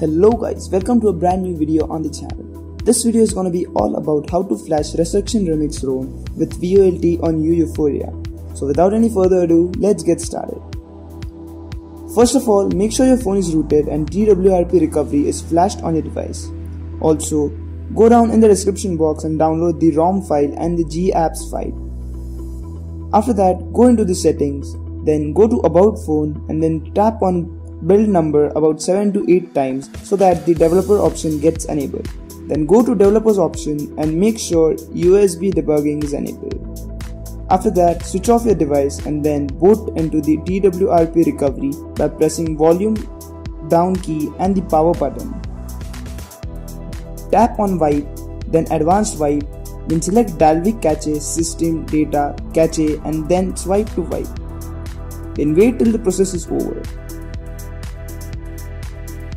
Hello guys, welcome to a brand new video on the channel. This video is gonna be all about how to flash Resurrection Remix ROM with VoLTE on Yuphoria. So without any further ado, let's get started. First of all, make sure your phone is rooted and TWRP recovery is flashed on your device. Also, go down in the description box and download the ROM file and the GApps file. After that, go into the settings, then go to about phone and then tap on build number about 7 to 8 times so that the developer option gets enabled. Then go to developers option and make sure USB debugging is enabled. After that, switch off your device and then boot into the TWRP recovery by pressing volume down key and the power button. Tap on wipe, then advanced wipe, then select Dalvik cache, system, data, cache and then swipe to wipe. Then wait till the process is over.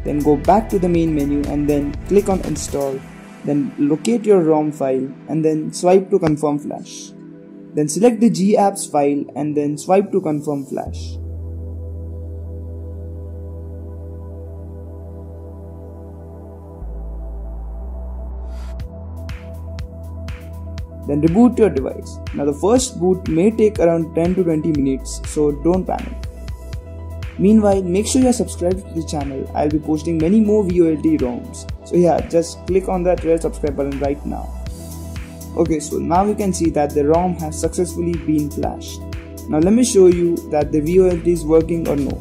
Then go back to the main menu and then click on install. Then locate your ROM file and then swipe to confirm flash. Then select the GApps file and then swipe to confirm flash. Then reboot your device. Now the first boot may take around 10 to 20 minutes so don't panic. Meanwhile, make sure you are subscribed to the channel. I'll be posting many more VoLTE ROMs. So yeah, just click on that red subscribe button right now. Okay, so now you can see that the ROM has successfully been flashed. Now let me show you that the VoLTE is working or no.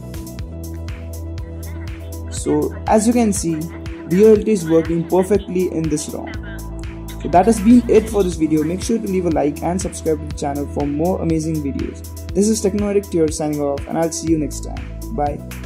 So as you can see, VoLTE is working perfectly in this ROM. So that has been it for this video. Make sure to leave a like and subscribe to the channel for more amazing videos. This is Technoaddict here signing off and I'll see you next time. Bye.